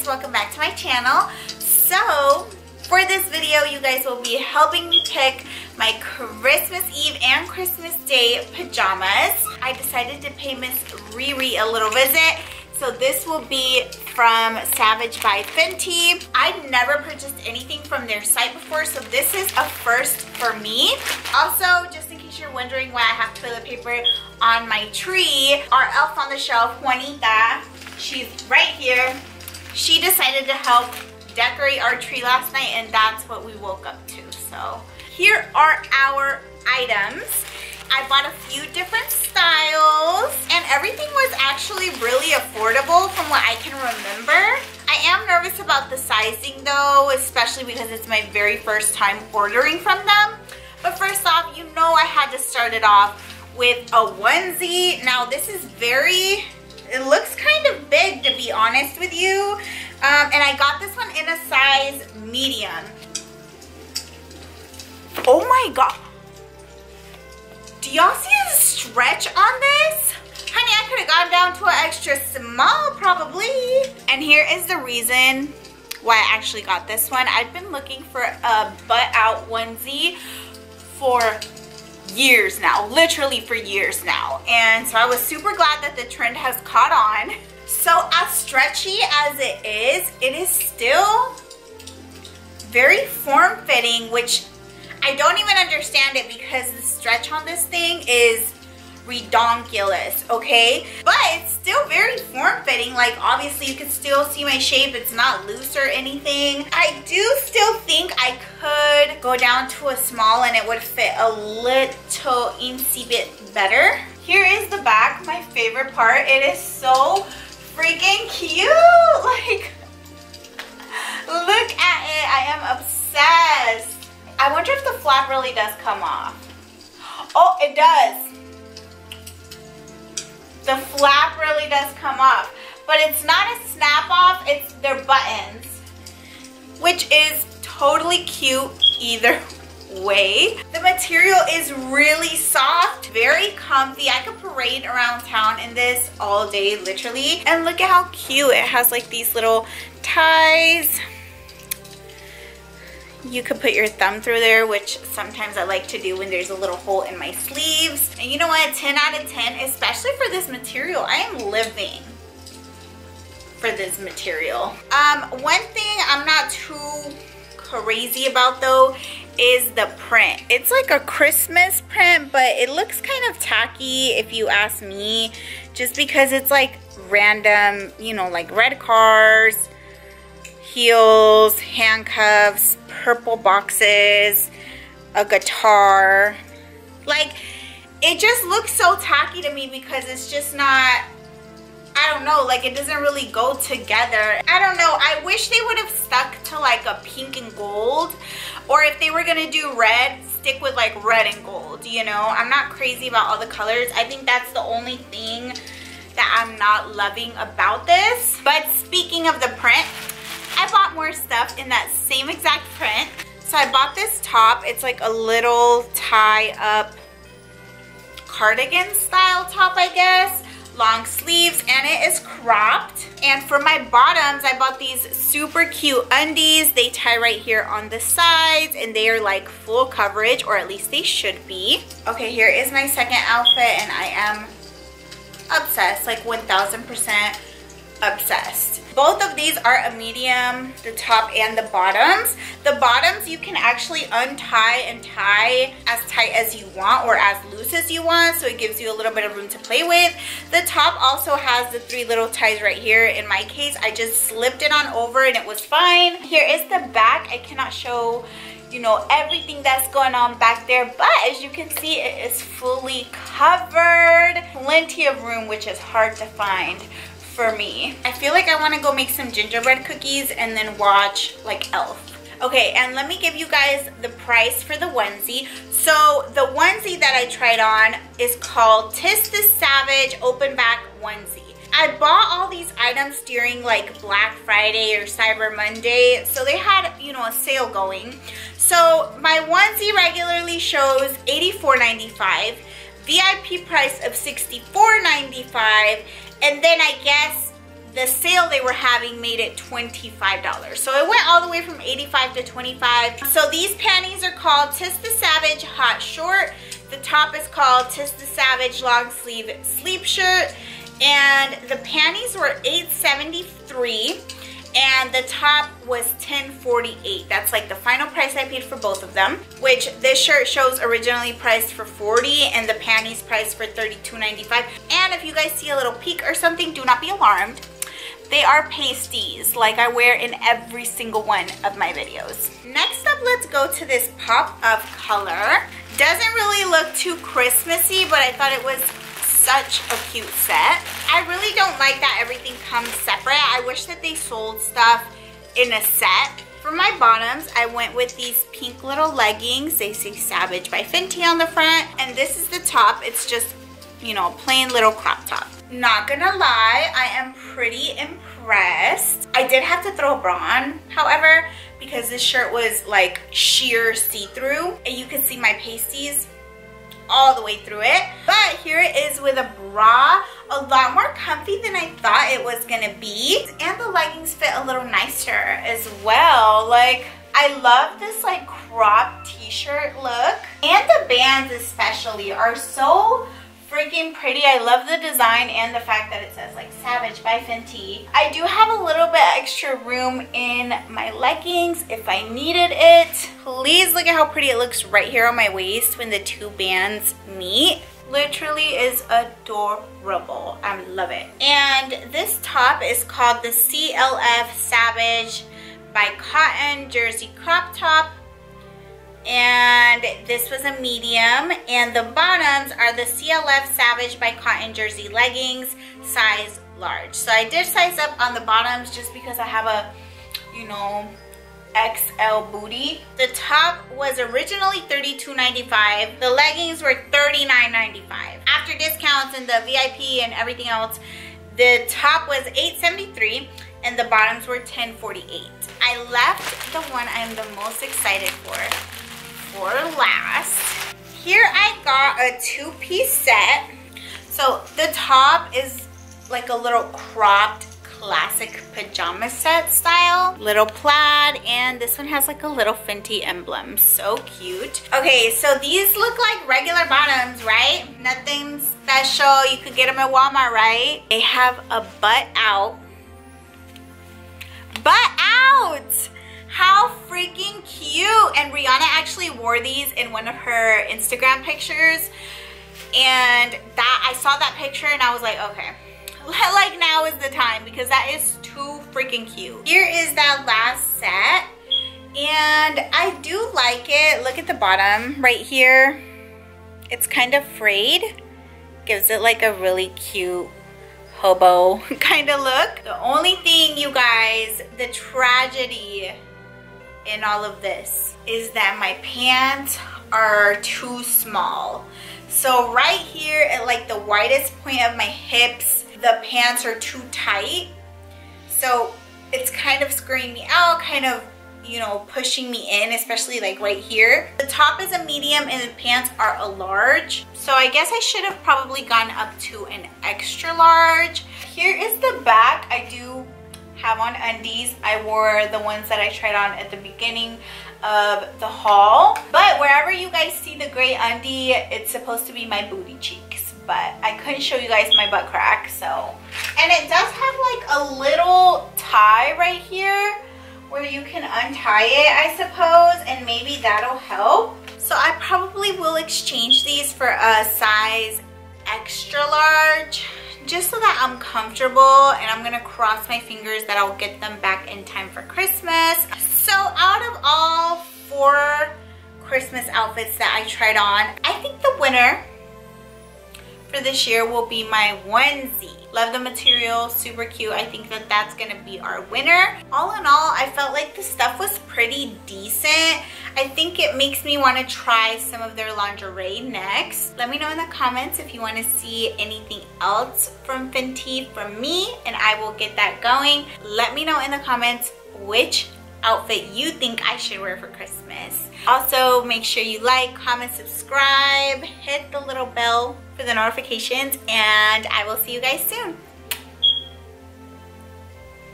guys, welcome back to my channel. So, for this video, you guys will be helping me pick my Christmas Eve and Christmas Day pajamas. I decided to pay Miss Riri a little visit. So this will be from Savage by Fenty. I've never purchased anything from their site before, so this is a first for me. Also, just in case you're wondering why I have toilet paper on my tree, our elf on the shelf, Juanita, she's right here. She decided to help decorate our tree last night and that's what we woke up to. So here are our items. I bought a few different styles and everything was actually really affordable from what I can remember. I am nervous about the sizing though, especially because it's my very first time ordering from them. But first off, you know I had to start it off with a onesie. Now this is very, it looks kind of big to be honest with you. Um, and I got this one in a size medium. Oh my god. Do y'all see the stretch on this? Honey, I could have gone down to an extra small probably. And here is the reason why I actually got this one. I've been looking for a butt out onesie for years now, literally for years now. And so I was super glad that the trend has caught on. So as stretchy as it is, it is still very form-fitting, which I don't even understand it because the stretch on this thing is redonkulous, okay? But it's still very form-fitting. Like, obviously, you can still see my shape. It's not loose or anything. I do still think I could go down to a small and it would fit a little incy bit better. Here is the back, my favorite part. It is so freaking cute. Like, look at it. I am obsessed. I wonder if the flap really does come off. Oh, it does. The flap really does come off. But it's not a snap off, it's their buttons. Which is totally cute either way. The material is really soft, very comfy. I could parade around town in this all day, literally. And look at how cute. It has like these little ties you could put your thumb through there, which sometimes I like to do when there's a little hole in my sleeves. And you know what, 10 out of 10, especially for this material. I am living for this material. Um, one thing I'm not too crazy about though is the print. It's like a Christmas print, but it looks kind of tacky if you ask me, just because it's like random, you know, like red cars, heels, handcuffs, purple boxes, a guitar. Like, it just looks so tacky to me because it's just not, I don't know, like it doesn't really go together. I don't know, I wish they would have stuck to like a pink and gold. Or if they were gonna do red, stick with like red and gold, you know? I'm not crazy about all the colors. I think that's the only thing that I'm not loving about this. But speaking of the print, I bought more stuff in that same exact print. So I bought this top. It's like a little tie up cardigan style top, I guess. Long sleeves and it is cropped. And for my bottoms, I bought these super cute undies. They tie right here on the sides and they are like full coverage or at least they should be. Okay, here is my second outfit and I am obsessed, like 1000% obsessed. Both of these are a medium, the top and the bottoms. The bottoms you can actually untie and tie as tight as you want or as loose as you want so it gives you a little bit of room to play with. The top also has the three little ties right here. In my case, I just slipped it on over and it was fine. Here is the back. I cannot show you know everything that's going on back there but as you can see it is fully covered plenty of room which is hard to find for me. I feel like I want to go make some gingerbread cookies and then watch like Elf. Okay, and let me give you guys the price for the onesie. So the onesie that I tried on is called Tis the Savage Open Back Onesie. I bought all these items during like Black Friday or Cyber Monday. So they had, you know, a sale going. So my onesie regularly shows $84.95. VIP price of $64.95 and then I guess the sale they were having made it $25. So it went all the way from 85 to 25. So these panties are called Tis the Savage Hot Short. The top is called Tis the Savage Long Sleeve Sleep Shirt. And the panties were 873 and the top was 1048 that's like the final price i paid for both of them which this shirt shows originally priced for 40 and the panties priced for 32.95 and if you guys see a little peek or something do not be alarmed they are pasties like I wear in every single one of my videos. Next up, let's go to this pop of color. Doesn't really look too Christmassy, but I thought it was such a cute set. I really don't like that everything comes separate. I wish that they sold stuff in a set. For my bottoms, I went with these pink little leggings. They say Savage by Fenty on the front. And this is the top. It's just, you know, a plain little crop top. Not gonna lie, I am pretty impressed. I did have to throw a bra on, however, because this shirt was like sheer see-through. And you can see my pasties all the way through it. But here it is with a bra, a lot more comfy than I thought it was gonna be. And the leggings fit a little nicer as well. Like, I love this like crop t-shirt look. And the bands especially are so freaking pretty. I love the design and the fact that it says like Savage by Fenty. I do have a little bit extra room in my leggings if I needed it. Please look at how pretty it looks right here on my waist when the two bands meet literally is adorable. I love it. And this top is called the CLF Savage by Cotton Jersey Crop Top and this was a medium. And the bottoms are the CLF Savage by Cotton Jersey leggings size large. So I did size up on the bottoms just because I have a you know XL booty. The top was originally $32.95 the leggings were $39.95 after discounts and the VIP and everything else the top was $8.73 and the bottoms were $10.48 I left the one I'm the most excited for for last. Here I got a two-piece set. So the top is like a little cropped classic pajama set style. Little plaid and this one has like a little Fenty emblem. So cute. Okay, so these look like regular bottoms, right? Nothing special. You could get them at Walmart, right? They have a butt out. Butt out! How freaking cute. And Rihanna actually wore these in one of her Instagram pictures. And that I saw that picture and I was like, okay, like now is the time because that is too freaking cute. Here is that last set. And I do like it. Look at the bottom right here. It's kind of frayed. Gives it like a really cute hobo kind of look. The only thing, you guys, the tragedy in all of this is that my pants are too small. So right here at like the widest point of my hips, the pants are too tight. So it's kind of screwing me out, kind of, you know, pushing me in, especially like right here. The top is a medium and the pants are a large. So I guess I should have probably gone up to an extra large. Here is the back. I do have on undies. I wore the ones that I tried on at the beginning of the haul. But wherever you guys see the gray undie, it's supposed to be my booty cheeks. But I couldn't show you guys my butt crack, so. And it does have like a little tie right here where you can untie it, I suppose, and maybe that'll help. So I probably will exchange these for a size extra large just so that I'm comfortable and I'm gonna cross my fingers that I'll get them back in time for Christmas. So out of all four Christmas outfits that I tried on, I think the winner for this year will be my onesie. Love the material, super cute. I think that that's gonna be our winner. All in all, I felt like the stuff was pretty decent. I think it makes me wanna try some of their lingerie next. Let me know in the comments if you wanna see anything else from Fenty from me and I will get that going. Let me know in the comments which outfit you think I should wear for Christmas. Also, make sure you like, comment, subscribe, hit the little bell for the notifications, and I will see you guys soon.